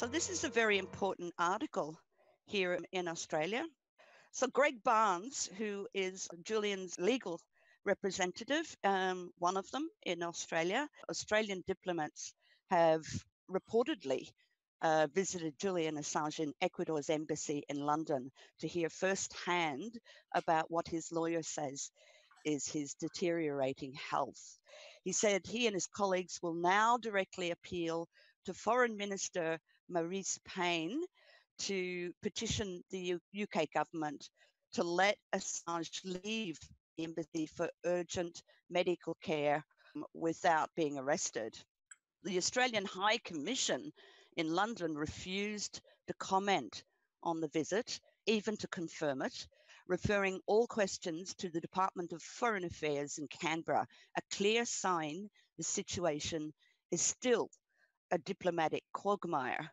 So, this is a very important article here in Australia. So, Greg Barns, who is Julian's legal representative, um, one of them in Australia, Australian diplomats have reportedly uh, visited Julian Assange in Ecuador's embassy in London to hear firsthand about what his lawyer says is his deteriorating health. He said he and his colleagues will now directly appeal to Foreign Minister Marise Payne to petition the UK government to let Assange leave the embassy for urgent medical care um, without being arrested. The Australian High Commission in London refused to comment on the visit, even to confirm it, referring all questions to the Department of Foreign Affairs in Canberra, a clear sign the situation is still a diplomatic quagmire.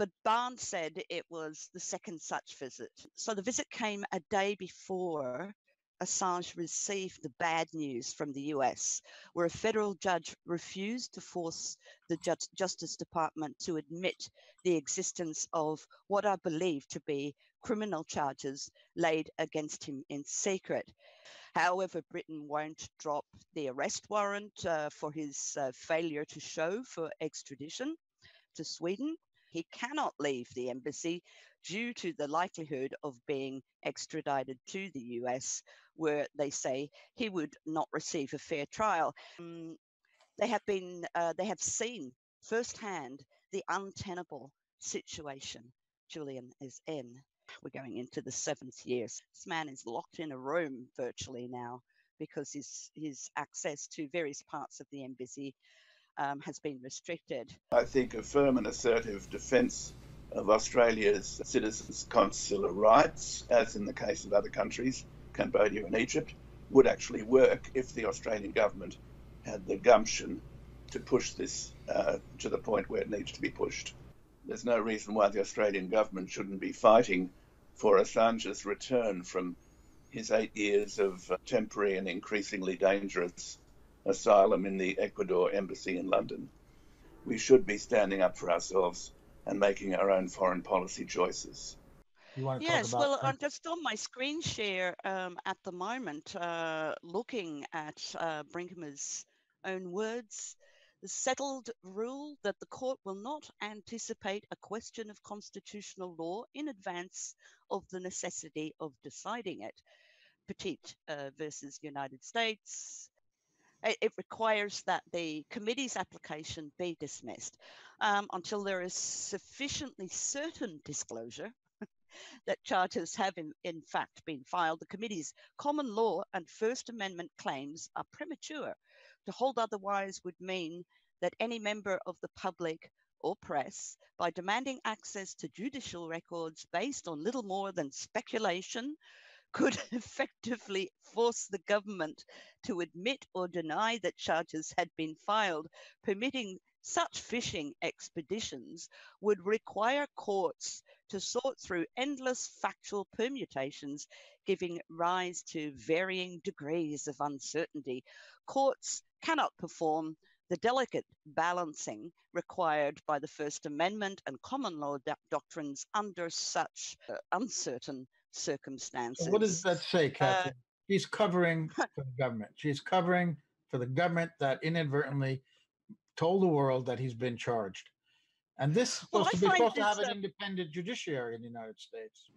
But Barns said it was the second such visit. So the visit came a day before Assange received the bad news from the US, where a federal judge refused to force the Justice Department to admit the existence of what are believed to be criminal charges laid against him in secret. However, Britain won't drop the arrest warrant uh, for his uh, failure to show for extradition to Sweden. He cannot leave the embassy due to the likelihood of being extradited to the US, where they say he would not receive a fair trial. Um, they have been, uh, they have seen firsthand the untenable situation Julian is in. We're going into the seventh year. This man is locked in a room virtually now because his his access to various parts of the embassy um, has been restricted. I think a firm and assertive defence of Australia's citizens' consular rights, as in the case of other countries, Cambodia and Egypt, would actually work if the Australian government had the gumption to push this uh, to the point where it needs to be pushed. There's no reason why the Australian government shouldn't be fighting for Assange's return from his eight years of temporary and increasingly dangerous asylum in the Ecuador embassy in London. We should be standing up for ourselves and making our own foreign policy choices. yes, well, I'm just on my screen share um, at the moment, uh, looking at uh, Brinkema's own words. The settled rule that the court will not anticipate a question of constitutional law in advance of the necessity of deciding it. Petit uh, versus United States, it requires that the committee's application be dismissed um, until there is sufficiently certain disclosure that charges have in, in fact been filed. The committee's common law and First Amendment claims are premature. To hold otherwise would mean that any member of the public or press, by demanding access to judicial records based on little more than speculation, could effectively force the government to admit or deny that charges had been filed. Permitting such fishing expeditions would require courts to sort through endless factual permutations, giving rise to varying degrees of uncertainty. Courts cannot perform the delicate balancing required by the First Amendment and common law do- doctrines under such uh, uncertain circumstances. What does that say, Captain? Uh, She's covering for the government. She's covering for the government that inadvertently told the world that he's been charged. And this is supposed well, to be supposed to have an independent judiciary in the United States.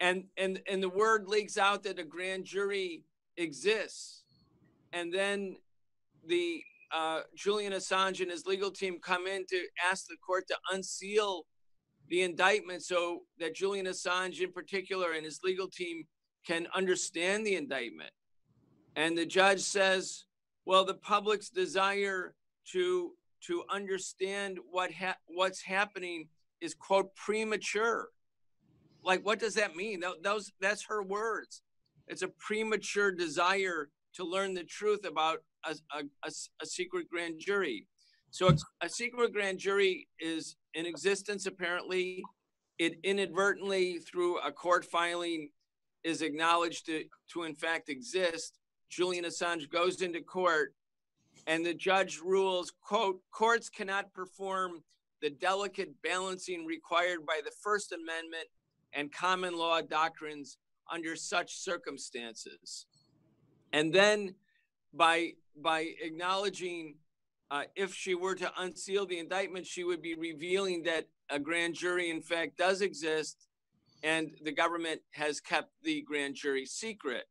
And and and the word leaks out that a grand jury exists, and then the uh, Julian Assange and his legal team come in to ask the court to unseal the indictment so that Julian Assange, in particular, and his legal team can understand the indictment. And the judge says, well, the public's desire to to understand what ha- what's happening is quote premature. Like, what does that mean? Those that's her words. It's a premature desire to learn the truth about a, a, a secret grand jury. So a secret grand jury is in existence, apparently. It inadvertently, through a court filing, is acknowledged to, to in fact exist. Julian Assange goes into court and the judge rules, quote, courts cannot perform the delicate balancing required by the First Amendment and common law doctrines under such circumstances. And then by by acknowledging uh, if she were to unseal the indictment, she would be revealing that a grand jury, in fact, does exist and the government has kept the grand jury secret.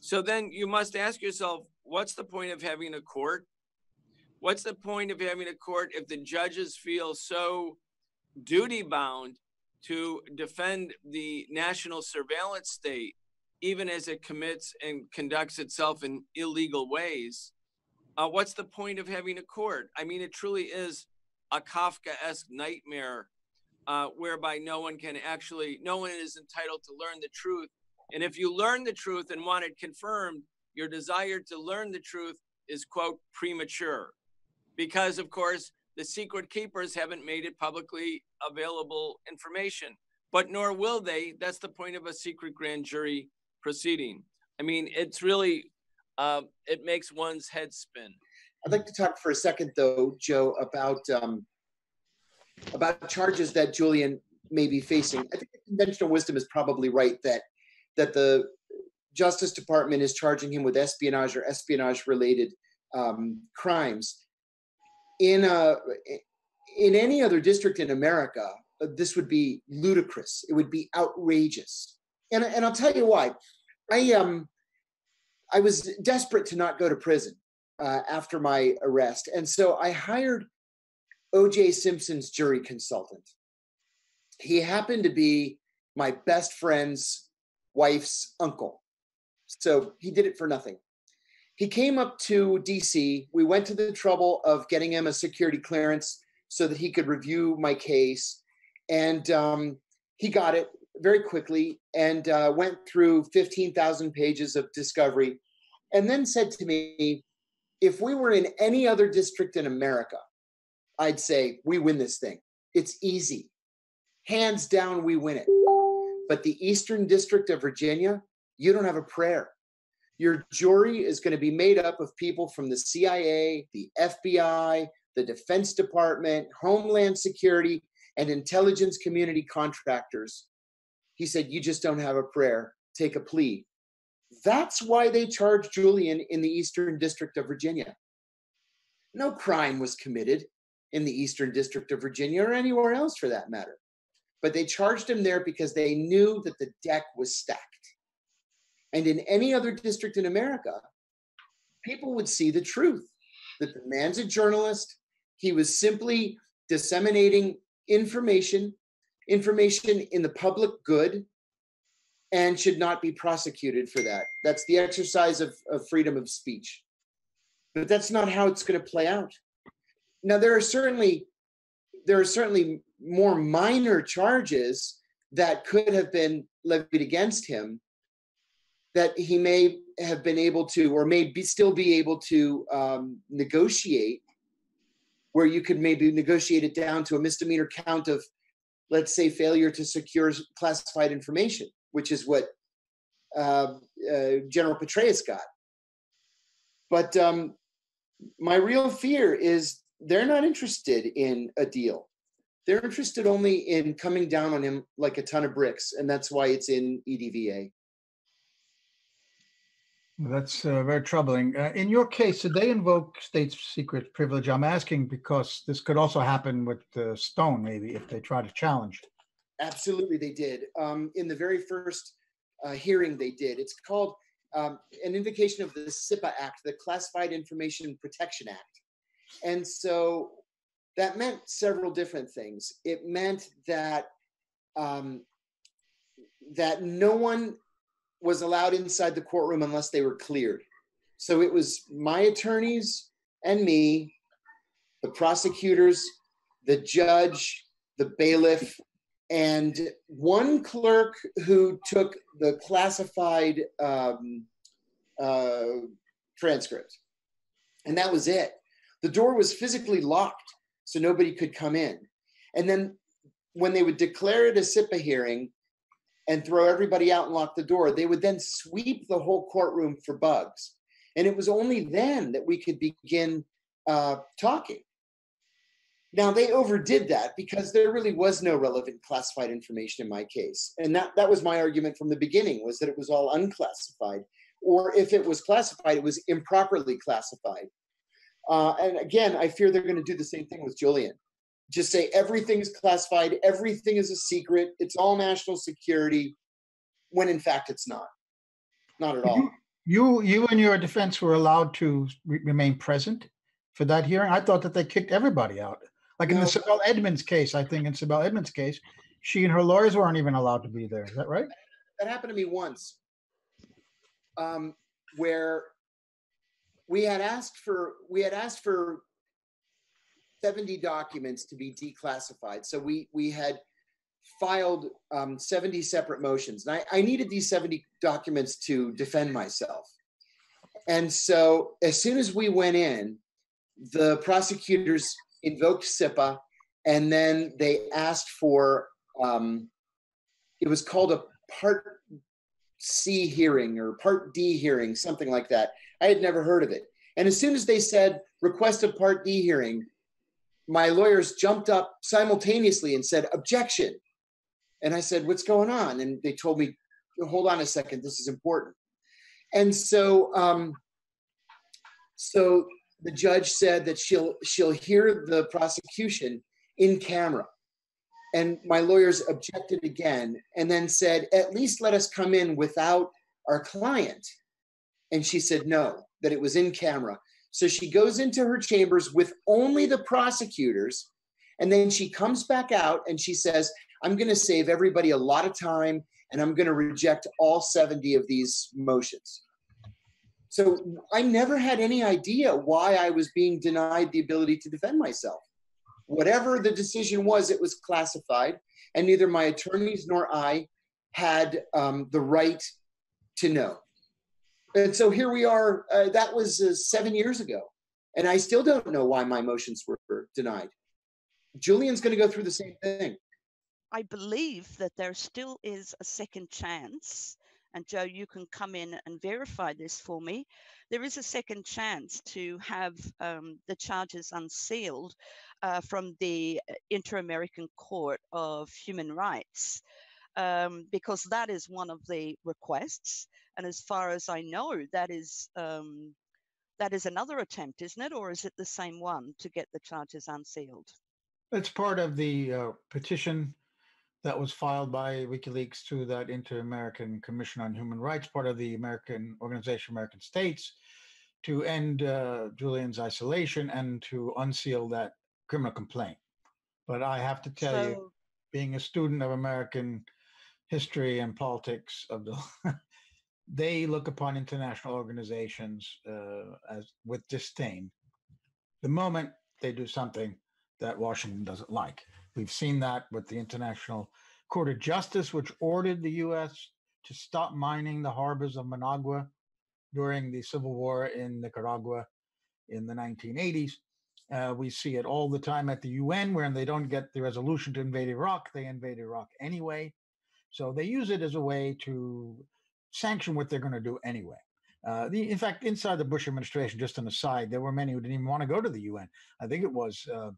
So then you must ask yourself what's the point of having a court? What's the point of having a court if the judges feel so duty bound to defend the national surveillance state, even as it commits and conducts itself in illegal ways? Uh, what's the point of having a court? I mean, it truly is a Kafka esque nightmare uh, whereby no one can actually, no one is entitled to learn the truth. And if you learn the truth and want it confirmed, your desire to learn the truth is, quote, premature. Because, of course, the secret keepers haven't made it publicly available information, but nor will they. That's the point of a secret grand jury proceeding. I mean, it's really, uh, it makes one's head spin. I'd like to talk for a second, though, Joe, about um, about charges that Julian may be facing. I think conventional wisdom is probably right that that the Justice Department is charging him with espionage or espionage related um, crimes. In a, in any other district in America, this would be ludicrous. It would be outrageous, and and I'll tell you why. I um I was desperate to not go to prison uh, after my arrest, and so I hired O.J. Simpson's jury consultant. He happened to be my best friend's wife's uncle. So he did it for nothing. He came up to DC. We went to the trouble of getting him a security clearance so that he could review my case. And um, he got it very quickly and uh, went through 15,000 pages of discovery and then said to me, if we were in any other district in America, I'd say we win this thing. It's easy. Hands down, we win it. But the Eastern District of Virginia, you don't have a prayer. Your jury is going to be made up of people from the CIA, the FBI, the Defense Department, Homeland Security, and intelligence community contractors. He said, You just don't have a prayer. Take a plea. That's why they charged Julian in the Eastern District of Virginia. No crime was committed in the Eastern District of Virginia or anywhere else for that matter. But they charged him there because they knew that the deck was stacked. And in any other district in America, people would see the truth that the man's a journalist. He was simply disseminating information, information in the public good, and should not be prosecuted for that. That's the exercise of, of freedom of speech. But that's not how it's going to play out. Now there are certainly there are certainly more minor charges that could have been levied against him that he may have been able to or may be, still be able to um, negotiate where you could maybe negotiate it down to a misdemeanor count of let's say failure to secure classified information which is what uh, uh, general petraeus got but um, my real fear is they're not interested in a deal. They're interested only in coming down on him like a ton of bricks, and that's why it's in EDVA. That's uh, very troubling. Uh, in your case, did they invoke state secret privilege? I'm asking because this could also happen with uh, Stone, maybe, if they try to challenge. Absolutely, they did. Um, in the very first uh, hearing, they did. It's called um, an invocation of the CIPA Act, the Classified Information Protection Act. And so that meant several different things. It meant that um, that no one was allowed inside the courtroom unless they were cleared. So it was my attorneys and me, the prosecutors, the judge, the bailiff, and one clerk who took the classified um, uh, transcript. And that was it. The door was physically locked, so nobody could come in. And then when they would declare it a CIPA hearing and throw everybody out and lock the door, they would then sweep the whole courtroom for bugs. And it was only then that we could begin uh, talking. now they overdid that because there really was no relevant classified information in my case. And that, that was my argument from the beginning was that it was all unclassified. Or if it was classified, it was improperly classified. Uh, and again, I fear they're going to do the same thing with Julian. Just say everything's classified, everything is a secret, it's all national security, when in fact it's not. Not at all. You, you, and your defense were allowed to re- remain present for that hearing. I thought that they kicked everybody out. Like in the Sibel Edmonds case, I think in Sibel Edmonds case, she and her lawyers weren't even allowed to be there. Is that right? That happened to me once, um, where we had asked for we had asked for 70 documents to be declassified. So we we had filed um, 70 separate motions. And I, I needed these 70 documents to defend myself. And so as soon as we went in, the prosecutors invoked CIPA and then they asked for um, it was called a part C hearing or part D hearing, something like that. I had never heard of it. And as soon as they said request a part D hearing, my lawyers jumped up simultaneously and said objection. And I said, What's going on? And they told me, Hold on a second, this is important. And so, um, so the judge said that she'll she'll hear the prosecution in camera. And my lawyers objected again and then said, at least let us come in without our client. And she said no, that it was in camera. So she goes into her chambers with only the prosecutors. And then she comes back out and she says, I'm going to save everybody a lot of time and I'm going to reject all 70 of these motions. So I never had any idea why I was being denied the ability to defend myself. Whatever the decision was, it was classified, and neither my attorneys nor I had um, the right to know. And so here we are. Uh, that was uh, seven years ago, and I still don't know why my motions were denied. Julian's going to go through the same thing. I believe that there still is a second chance and Joe, you can come in and verify this for me. There is a second chance to have um, the charges unsealed uh, from the Inter American Court of Human Rights. Um, because that is one of the requests, and as far as I know, that is um, that is another attempt, isn't it, or is it the same one to get the charges unsealed? It's part of the uh, petition that was filed by WikiLeaks to that Inter-American Commission on Human Rights, part of the American Organization American States, to end uh, Julian's isolation and to unseal that criminal complaint. But I have to tell so, you, being a student of American history and politics of the they look upon international organizations uh, as with disdain the moment they do something that Washington doesn't like. We've seen that with the International Court of Justice, which ordered the U.S. to stop mining the harbors of Managua during the civil war in Nicaragua in the 1980s. Uh, we see it all the time at the UN, where they don't get the resolution to invade Iraq, they invade Iraq anyway. So they use it as a way to sanction what they're going to do anyway. Uh, the, in fact, inside the Bush administration, just an aside, there were many who didn't even want to go to the UN. I think it was uh,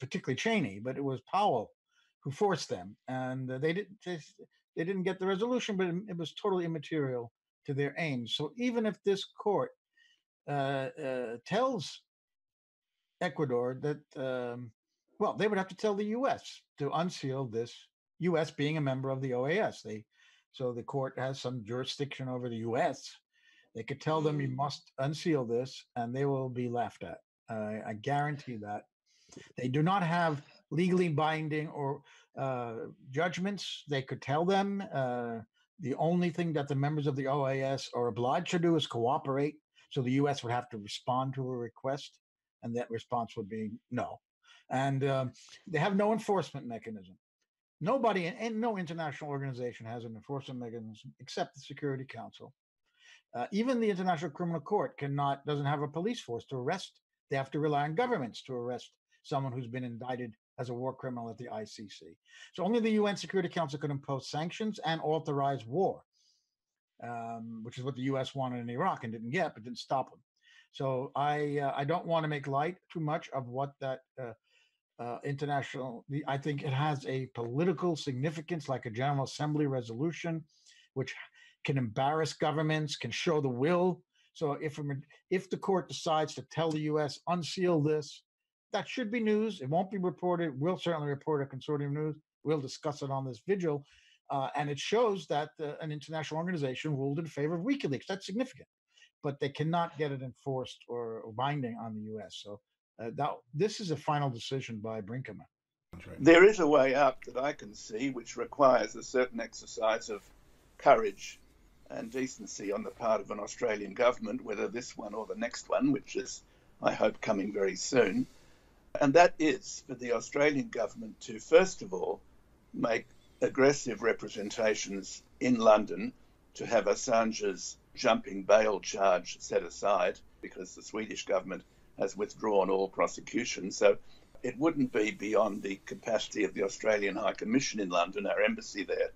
particularly Cheney, but it was Powell who forced them, and uh, they didn't they, they didn't get the resolution, but it, it, was totally immaterial to their aims. So even if this court uh, uh, tells Ecuador that, um, well, they would have to tell the U.S. to unseal this. U.S. being a member of the OAS, they so the court has some jurisdiction over the U.S. They could tell them you mm. must unseal this, and they will be laughed at. I guarantee that. They do not have legally binding or uh, judgments. They could tell them uh, the only thing that the members of the OAS are obliged to do is cooperate. So the U.S. would have to respond to a request, and that response would be no. And um, they have no enforcement mechanism. Nobody and no international organization has an enforcement mechanism except the Security Council. Uh, even the International Criminal Court cannot doesn't have a police force to arrest. They have to rely on governments to arrest someone who's been indicted as a war criminal at the ICC. So only the UN Security Council could impose sanctions and authorize war, um, which is what the U.S. wanted in Iraq and didn't get, but didn't stop them. So I uh, I don't want to make light too much of what that uh, uh, international. I think it has a political significance, like a General Assembly resolution, which can embarrass governments, can show the will. So if if the court decides to tell the U.S. unseal this, that should be news. It won't be reported. We'll certainly report a consortium news. We'll discuss it on this vigil, uh, and it shows that uh, an international organization ruled in favor of WikiLeaks. That's significant, but they cannot get it enforced or, or binding on the U.S. So uh, that this is a final decision by Brinkema. There is a way out that I can see, which requires a certain exercise of courage and decency on the part of an Australian government, whether this one or the next one, which is, I hope, coming very soon. And that is for the Australian government to, first of all, make aggressive representations in London to have Assange's jumping bail charge set aside because the Swedish government has withdrawn all prosecution. So it wouldn't be beyond the capacity of the Australian High Commission in London, our embassy there,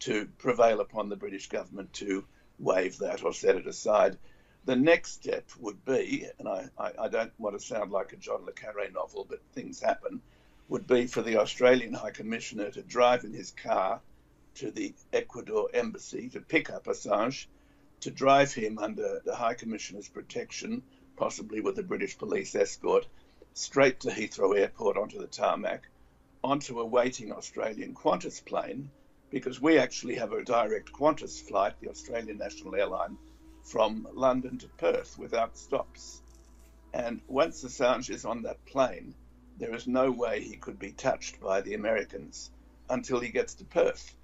to prevail upon the British government to waive that or set it aside. The next step would be, and I, I, I don't want to sound like a John Le Carre novel, but things happen, would be for the Australian High Commissioner to drive in his car to the Ecuador embassy to pick up Assange, to drive him under the High Commissioner's protection possibly with a British police escort, straight to Heathrow Airport onto the tarmac, onto a waiting Australian Qantas plane, because we actually have a direct Qantas flight, the Australian national airline, from London to Perth without stops. And once Assange is on that plane, there is no way he could be touched by the Americans until he gets to Perth.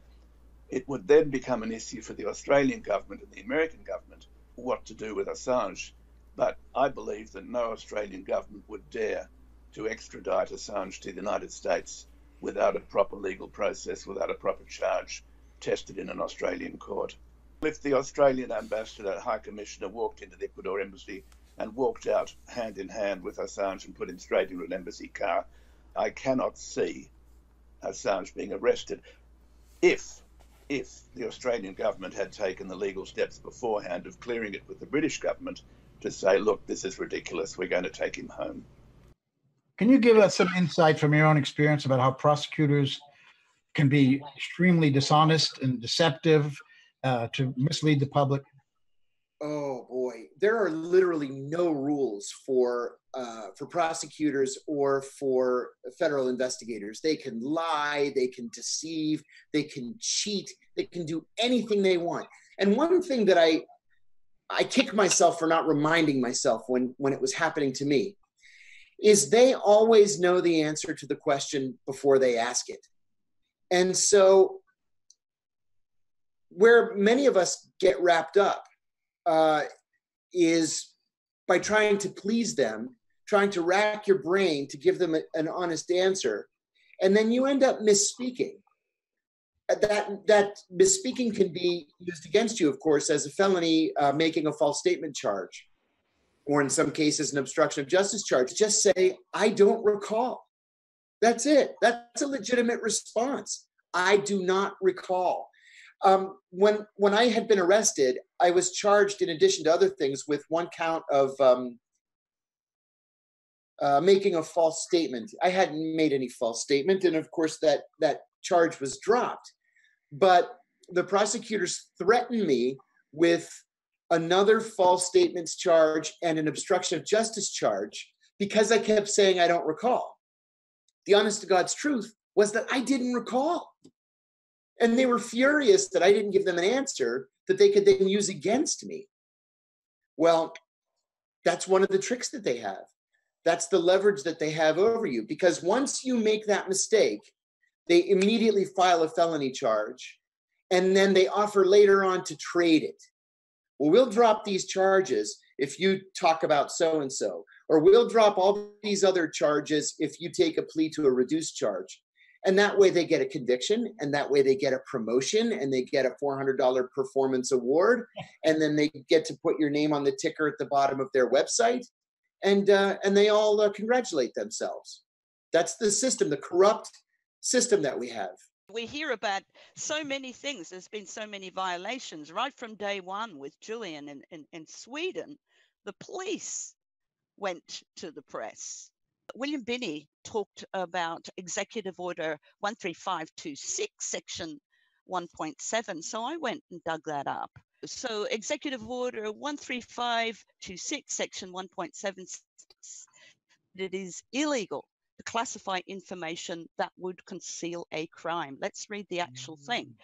It would then become an issue for the Australian government and the American government what to do with Assange but I believe that no Australian government would dare to extradite Assange to the United States without a proper legal process, without a proper charge tested in an Australian court. If the Australian ambassador, High Commissioner, walked into the Ecuador embassy and walked out hand in hand with Assange and put him straight into an embassy car, I cannot see Assange being arrested. If if the Australian government had taken the legal steps beforehand of clearing it with the British government to say, look, this is ridiculous. We're going to take him home. Can you give us some insight from your own experience about how prosecutors can be extremely dishonest and deceptive uh, to mislead the public? Oh boy, there are literally no rules for uh, for prosecutors or for federal investigators. They can lie, they can deceive, they can cheat, they can do anything they want. And one thing that I I kick myself for not reminding myself when when it was happening to me is they always know the answer to the question before they ask it. And so where many of us get wrapped up uh, is by trying to please them, trying to rack your brain to give them a, an honest answer, and then you end up misspeaking that that misspeaking can be used against you, of course, as a felony, uh, making a false statement charge, or in some cases, an obstruction of justice charge. Just say, "I don't recall." That's it. That's a legitimate response. I do not recall. Um, when when I had been arrested, I was charged, in addition to other things, with one count of um, uh, making a false statement. I hadn't made any false statement, and of course that that charge was dropped. But the prosecutors threatened me with another false statements charge and an obstruction of justice charge because I kept saying I don't recall. The honest to God's truth was that I didn't recall. And they were furious that I didn't give them an answer that they could then use against me. Well, that's one of the tricks that they have. That's the leverage that they have over you because once you make that mistake, they immediately file a felony charge and then they offer later on to trade it. Well, we'll drop these charges if you talk about so and so, or we'll drop all these other charges if you take a plea to a reduced charge. And that way they get a conviction, and that way they get a promotion, and they get a $400 performance award, and then they get to put your name on the ticker at the bottom of their website, and uh, and they all uh, congratulate themselves. That's the system, the corrupt system that we have. We hear about so many things. There's been so many violations right from day one with Julian in, in, in Sweden. The police went to the press. William Binney talked about Executive Order 13526, Section 1.7. So I went and dug that up. So Executive Order 13526, Section 1.7, it is illegal classify information that would conceal a crime. Let's read the actual mm-hmm. thing.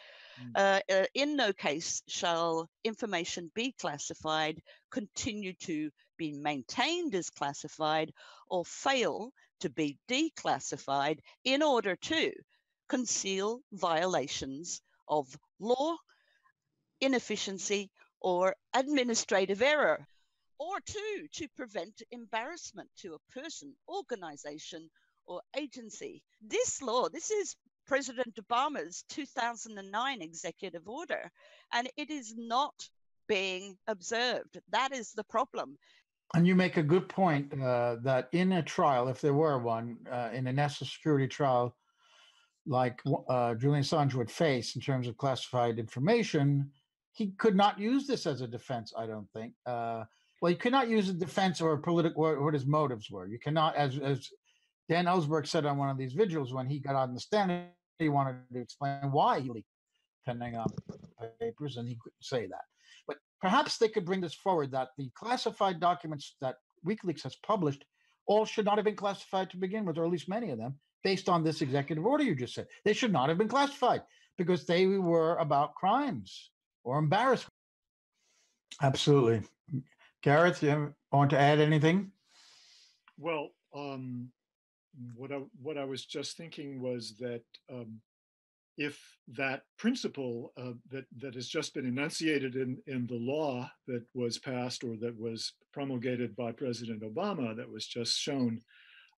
Mm. Uh, uh, in no case shall information be classified, continue to be maintained as classified, or fail to be declassified in order to conceal violations of law, inefficiency, or administrative error, or two, to prevent embarrassment to a person, organization, or agency. This law, this is President Obama's 2009 executive order, and it is not being observed. That is the problem. And you make a good point uh, that in a trial, if there were one, uh, in a national security trial, like uh, Julian Assange would face in terms of classified information, he could not use this as a defense. I don't think. Uh, well, you cannot use a defense or a political what his motives were. You cannot, as as Dan Ellsberg said on one of these vigils when he got on the stand, he wanted to explain why he leaked Pentagon papers, and he couldn't say that. But perhaps they could bring this forward that the classified documents that WikiLeaks has published all should not have been classified to begin with, or at least many of them, based on this executive order you just said. They should not have been classified because they were about crimes or embarrassment. Absolutely. Gareth, you want to add anything? Well, um, what I what I was just thinking was that um, if that principle uh, that that has just been enunciated in in the law that was passed or that was promulgated by President Obama that was just shown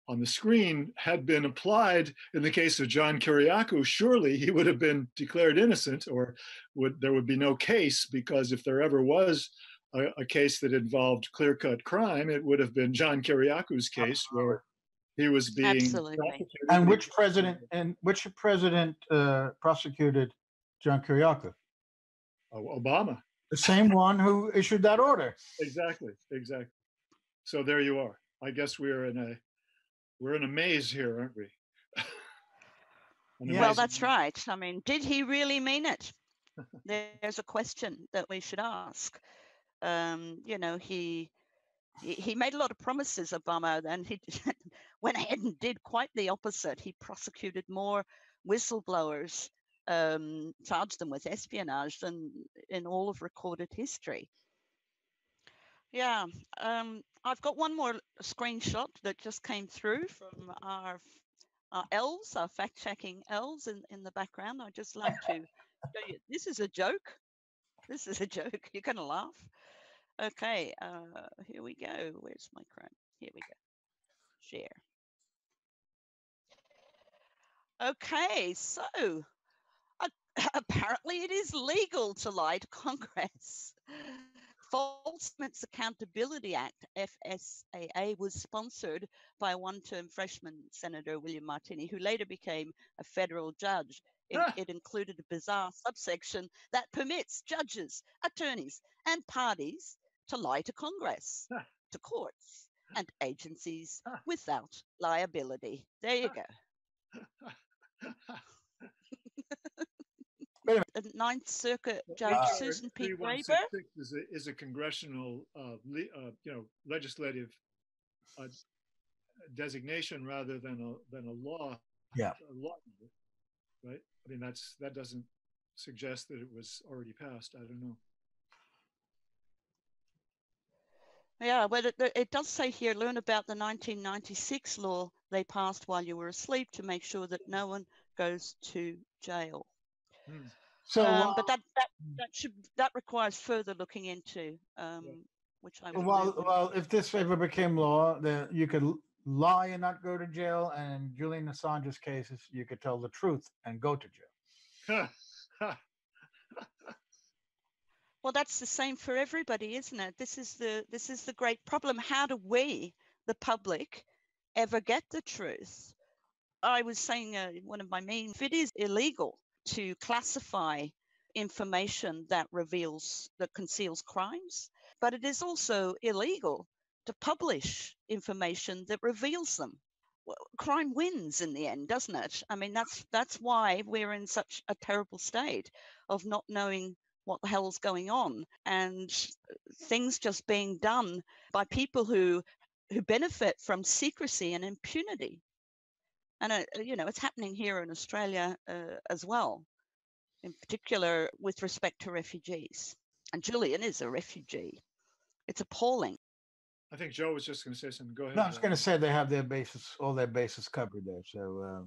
on the screen had been applied in the case of John Kiriakou, surely he would have been declared innocent, or would there would be no case because if there ever was a, a case that involved clear-cut crime, it would have been John Kiriakou's case, where he was being Absolutely. And which president and which president uh, prosecuted John Kiriakou? Obama. The same one who issued that order. Exactly. Exactly. So there you are. I guess we're in a we're in a maze here, aren't we? well, that's right. I mean, did he really mean it? There's a question that we should ask. Um, you know, he he made a lot of promises, Obama, and he went ahead and did quite the opposite. He prosecuted more whistleblowers, um, charged them with espionage than in all of recorded history. Yeah, um, I've got one more screenshot that just came through from our our elves, our fact-checking elves in, in the background. I just like to show you. This is a joke. This is a joke. You're going to laugh. Okay, uh, here we go. Where's my Chrome? Here we go. Share. Okay, so uh, apparently it is legal to lie to Congress. False Statements Accountability Act, FSAA, was sponsored by one term freshman Senator William Martini, who later became a federal judge. It, ah. it, included a bizarre subsection that permits judges, attorneys, and parties to lie to Congress, to courts, and agencies without liability. There you go. the Ninth Circuit Judge uh, Susan P. Graber is a, is a congressional, uh, le, uh, you know, legislative uh, designation rather than a than a law. Yeah. A law, right. I mean, that's that doesn't suggest that it was already passed. I don't know. Yeah, well, it, it does say here learn about the 1996 law they passed while you were asleep to make sure that no one goes to jail. Hmm. So, um, but that that that should that requires further looking into, um, which I well, well, if this ever became law, then you could lie and not go to jail, and in Julian Assange's cases, you could tell the truth and go to jail. Well, that's the same for everybody, isn't it? This is the this is the great problem. How do we, the public, ever get the truth? I was saying uh, one of my main, it is illegal to classify information that reveals that conceals crimes, but it is also illegal to publish information that reveals them. crime wins in the end, doesn't it? I mean, that's that's why we're in such a terrible state of not knowing what the hell's going on and things just being done by people who who benefit from secrecy and impunity. And uh, you know, it's happening here in Australia uh, as well, in particular with respect to refugees. And Julian is a refugee. It's appalling. I think Joe was just going to say something. Go ahead. No, I was going to say they have their bases, all their bases covered there. So uh,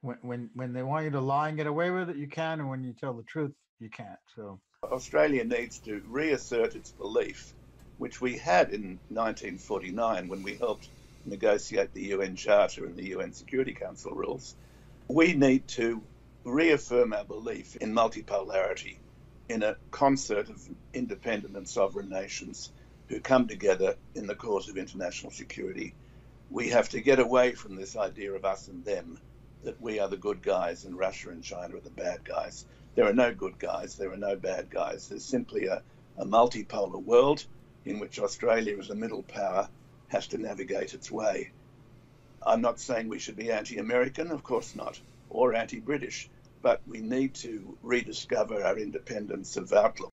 when when when they want you to lie and get away with it, you can, and when you tell the truth, you can't. So Australia needs to reassert its belief, which we had in 1949 when we helped negotiate the UN Charter and the UN Security Council rules. We need to reaffirm our belief in multipolarity, in a concert of independent and sovereign nations who come together in the cause of international security. We have to get away from this idea of us and them, that we are the good guys and Russia and China are the bad guys. There are no good guys, there are no bad guys. There's simply a, a multipolar world in which Australia, as a middle power, has to navigate its way. I'm not saying we should be anti American, of course not, or anti British, but we need to rediscover our independence of outlook